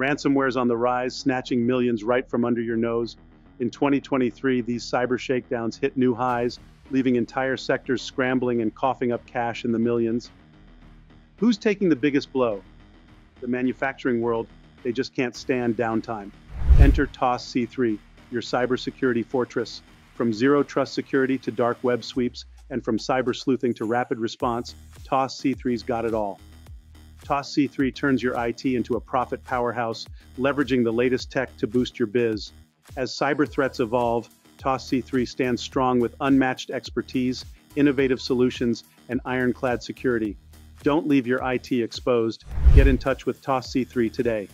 Ransomware's on the rise, snatching millions right from under your nose. In 2023, these cyber shakedowns hit new highs, leaving entire sectors scrambling and coughing up cash in the millions. Who's taking the biggest blow? The manufacturing world, they just can't stand downtime. Enter TOSS C3, your cybersecurity fortress. From zero trust security to dark web sweeps, and from cyber sleuthing to rapid response, TOSS C3's got it all. TOSS C3 turns your IT into a profit powerhouse, leveraging the latest tech to boost your biz. As cyber threats evolve, TOSS C3 stands strong with unmatched expertise, innovative solutions, and ironclad security. Don't leave your IT exposed. Get in touch with TOSS C3 today.